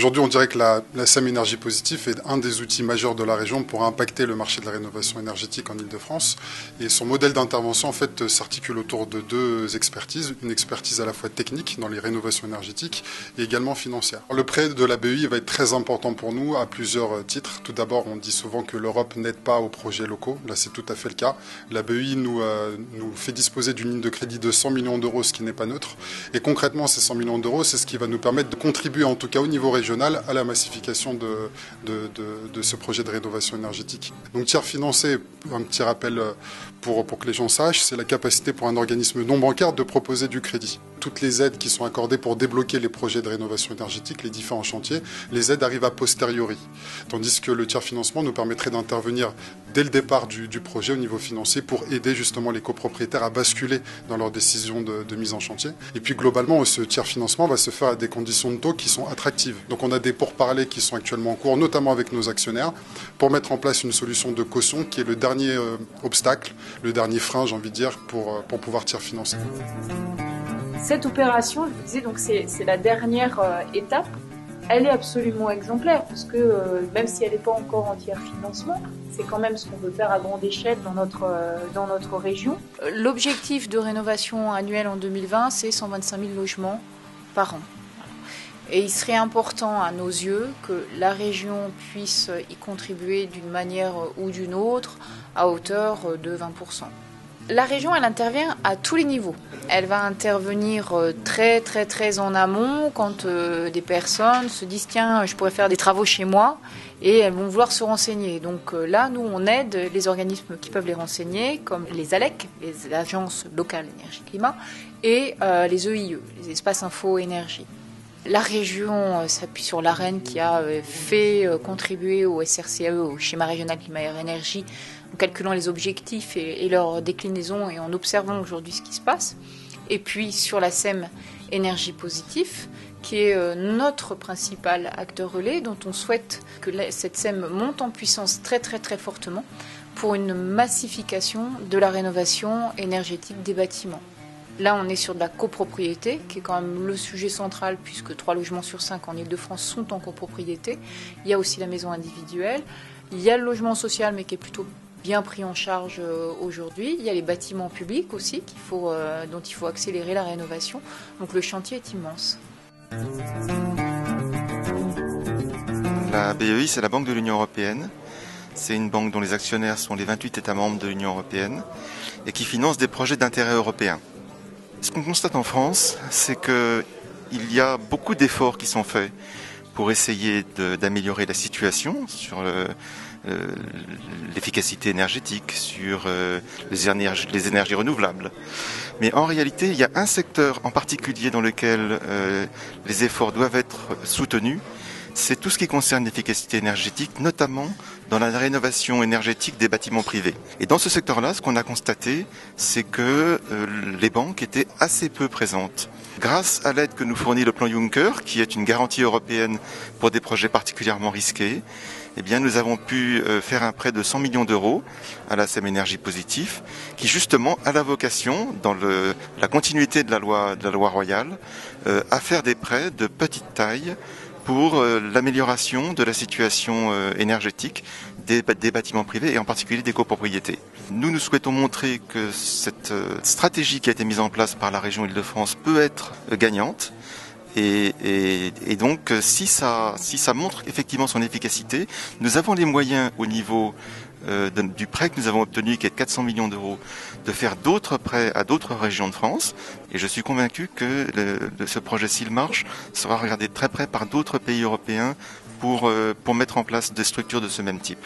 Aujourd'hui, on dirait que la, la SEM Énergie Positive est un des outils majeurs de la région pour impacter le marché de la rénovation énergétique en Ile-de-France. Et son modèle d'intervention, en fait, s'articule autour de deux expertises. Une expertise à la fois technique dans les rénovations énergétiques et également financière. Le prêt de la BEI va être très important pour nous à plusieurs titres. Tout d'abord, on dit souvent que l'Europe n'aide pas aux projets locaux. Là, c'est tout à fait le cas. La BEI nous, euh, nous fait disposer d'une ligne de crédit de 100 millions d'euros, ce qui n'est pas neutre. Et concrètement, ces 100 millions d'euros, c'est ce qui va nous permettre de contribuer, en tout cas au niveau régional, à la massification de, ce projet de rénovation énergétique. Donc tiers financé, un petit rappel euh, pour que les gens sachent, c'est la capacité pour un organisme non bancaire de proposer du crédit. Toutes les aides qui sont accordées pour débloquer les projets de rénovation énergétique, les différents chantiers, les aides arrivent a posteriori. Tandis que le tiers financement nous permettrait d'intervenir dès le départ du, projet au niveau financier pour aider justement les copropriétaires à basculer dans leurs décisions de, de mise en chantier. Et puis globalement, ce tiers financement va se faire à des conditions de taux qui sont attractives. Donc on a des pourparlers qui sont actuellement en cours, notamment avec nos actionnaires, pour mettre en place une solution de caution qui est le dernier euh, obstacle, le dernier frein, j'ai envie de dire, pour, euh, pour pouvoir tiers financer. Cette opération, je vous disais, donc c'est la dernière euh, étape. Elle est absolument exemplaire parce que euh, même si elle n'est pas encore en tiers financement, c'est quand même ce qu'on veut faire à grande échelle dans notre, euh, dans notre région. L'objectif de rénovation annuelle en 2020, c'est 125 000 logements par an. Et il serait important à nos yeux que la région puisse y contribuer d'une manière ou d'une autre à hauteur de 20%. La région, intervient à tous les niveaux. Elle va intervenir euh, très très très en amont quand euh, des personnes se disent tiens, je pourrais faire des travaux chez moi et elles vont vouloir se renseigner. Donc euh, là, nous, on aide les organismes qui peuvent les renseigner, comme les ALEC, les agences locales énergie climat, et les EIE, les espaces info énergie. La région s'appuie sur l'AREN qui a fait contribuer au SRCAE, au schéma régional climat et énergie, en calculant les objectifs et, leur déclinaison et en observant aujourd'hui ce qui se passe. Et puis sur la SEM énergie positive, qui est euh, notre principal acteur relais, dont on souhaite que cette SEM monte en puissance très très très fortement pour une massification de la rénovation énergétique des bâtiments. Là, on est sur de la copropriété, qui est quand même le sujet central, puisque 3 logements sur 5 en Ile-de-France sont en copropriété. Il y a aussi la maison individuelle. Il y a le logement social, mais qui est plutôt bien pris en charge euh, aujourd'hui. Il y a les bâtiments publics aussi euh, dont il faut accélérer la rénovation. Donc le chantier est immense. La BEI, c'est la Banque de l'Union européenne. C'est une banque dont les actionnaires sont les 28 États membres de l'Union européenne et qui finance des projets d'intérêt européen. Ce qu'on constate en France, c'est qu'il y a beaucoup d'efforts qui sont faits pour essayer d'améliorer la situation sur le, euh, l'efficacité énergétique, sur euh, les énergies, les énergies renouvelables. Mais en réalité, il y a un secteur en particulier dans lequel euh, les efforts doivent être soutenus, c'est tout ce qui concerne l'efficacité énergétique, notamment dans la rénovation énergétique des bâtiments privés. Et dans ce secteur-là, ce qu'on a constaté, c'est que les banques étaient assez peu présentes. Grâce à l'aide que nous fournit le plan Juncker, qui est une garantie européenne pour des projets particulièrement risqués, eh nous avons pu euh, faire un prêt de 100 millions d'euros à la SEM Énergie Positif, qui justement a la vocation, dans la continuité de la loi, de la loi royale, euh, à faire des prêts de petite taille pour euh, l'amélioration de la situation énergétique des, des, bâtiments privés et en particulier des copropriétés. Nous, nous souhaitons montrer que cette stratégie qui a été mise en place par la région Île-de-France peut être gagnante et, donc, si ça, si ça montre effectivement son efficacité, nous avons les moyens au niveau euh, du prêt que nous avons obtenu, qui est de 400 millions d'euros, de faire d'autres prêts à d'autres régions de France. Et je suis convaincu que ce projet, s'il marche, sera regardé très près par d'autres pays européens pour, euh, pour mettre en place des structures de ce même type.